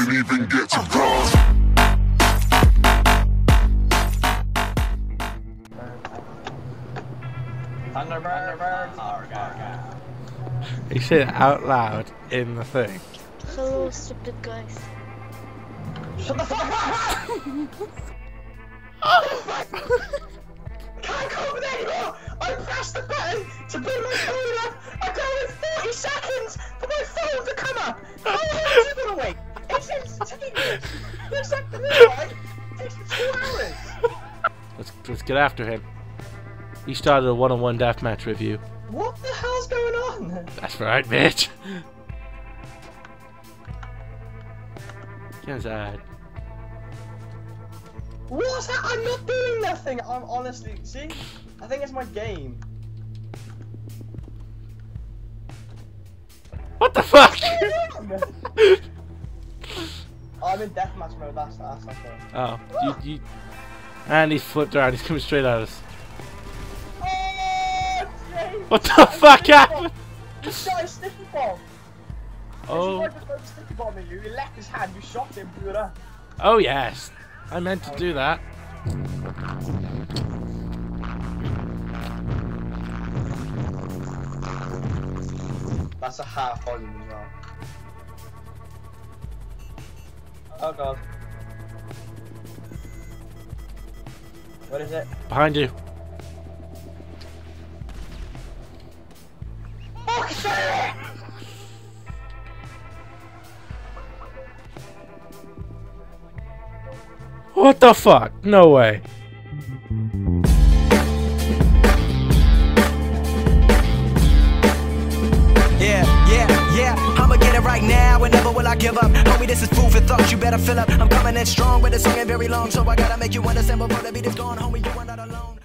even get to cross. Thunderbird, Thunderbird. Okay, okay. He said it out loud in the thing. Hello, stupid guys. Shut the fuck up! Can't go over there anymore! I pressed the button to bring my phone up! I go in 30 seconds for my phone to come up! Get after him. He started a one-on-one deathmatch review. What the hell's going on? That's right, bitch. Get inside. What's that? I'm not doing nothing! I'm honestly. See? I think it's my game. What the fuck? Oh, I'm in deathmatch mode, that's that's okay. oh, you, you. And he's flipped around. He's coming straight at us. Oh, What the fuck happened? You shot a sticky bomb! Oh, This a sticky bomb at you, you left his hand, you shot him, it oh yes. I meant to do that. That's a half volume as well. Oh god. What is it? Behind you. What the fuck? No way. Whenever will I give up? Homie, this is food for thought. You better fill up. I'm coming in strong, but the song ain't very long, so I gotta make you understand before the beat is gone. Homie, you are not alone.